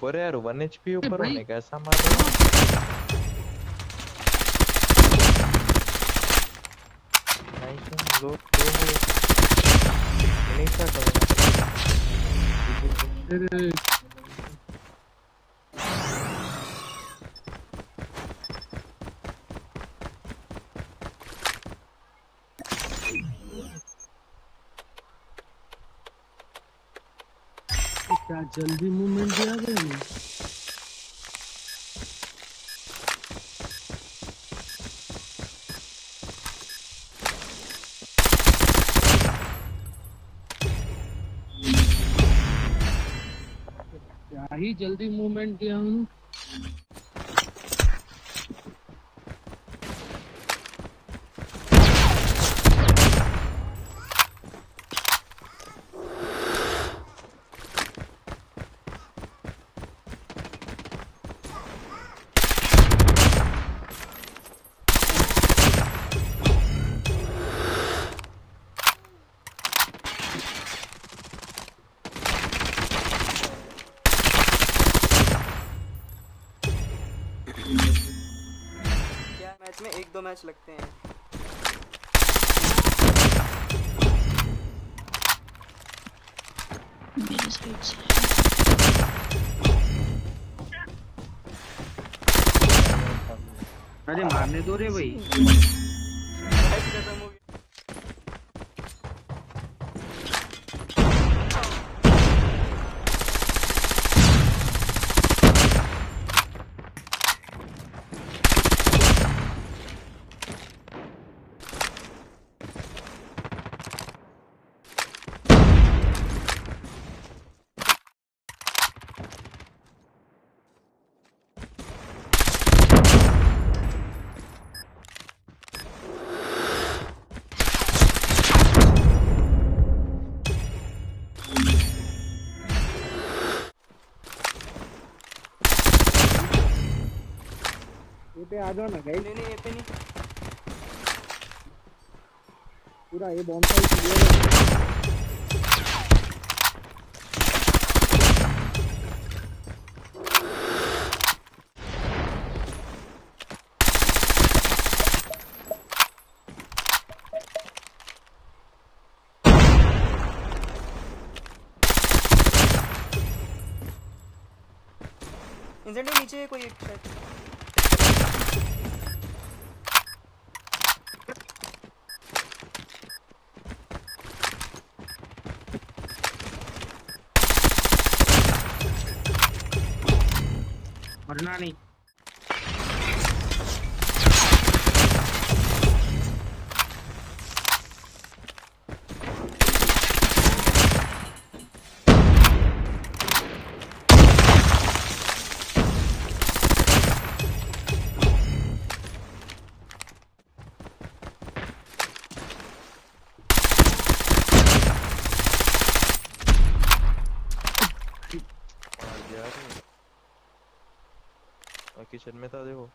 ऊपर है यार वन एचपी ऊपर होने कैसा मार रहा है नाइस लो लो नहीं अरे क्या जल्दी मूवमेंट दिया गया क्या ही जल्दी मूवमेंट दिया हूँ क्या मैच में एक दो मैच लगते हैं। अरे मारने दो रे भाई। ये पे आ जाओ ना गाइस नहीं नहीं ये पे नहीं। पूरा ये बॉम्ब साइड क्लियर है नीचे कोई एक शायद मरना नहीं किचन में था देखो।